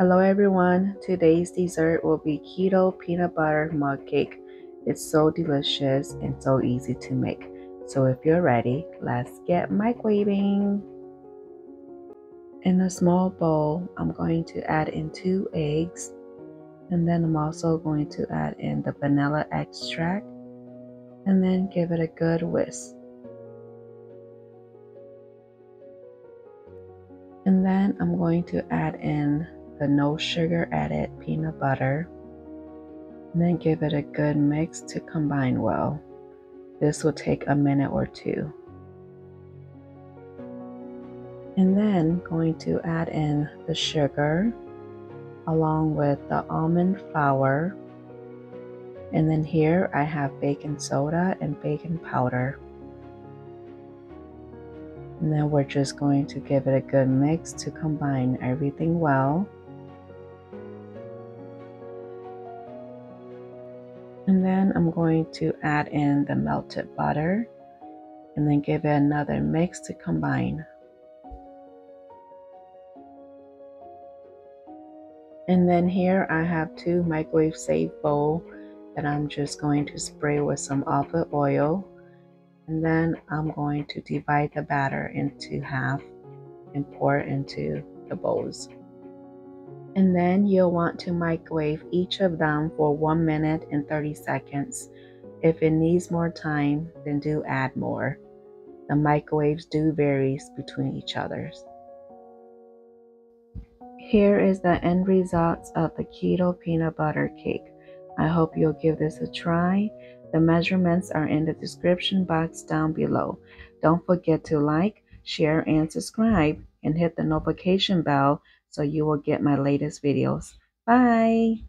Hello everyone, today's dessert will be keto peanut butter mug cake. It's so delicious and so easy to make. So if you're ready, let's get microwaving. In a small bowl, I'm going to add in two eggs and then I'm also going to add in the vanilla extract and then give it a good whisk. And then I'm going to add in the no sugar added peanut butter and then give it a good mix to combine well. This will take a minute or two. And then going to add in the sugar along with the almond flour. And then here I have baking soda and baking powder. And then we're just going to give it a good mix to combine everything well. And then I'm going to add in the melted butter and then give it another mix to combine. And then here I have two microwave safe bowl that I'm just going to spray with some olive oil. And then I'm going to divide the batter into half and pour into the bowls. And then you'll want to microwave each of them for 1 minute and 30 seconds. If it needs more time, then do add more. The microwaves do vary between each others. Here is the end results of the keto peanut butter cake. I hope you'll give this a try. The measurements are in the description box down below. Don't forget to like, share, and subscribe, and hit the notification bell so you will get my latest videos. Bye!